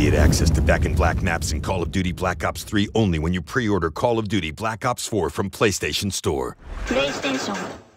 immediate access to Back in Black maps in Call of Duty Black Ops 3 only when you pre-order Call of Duty Black Ops 4 from PlayStation Store. PlayStation.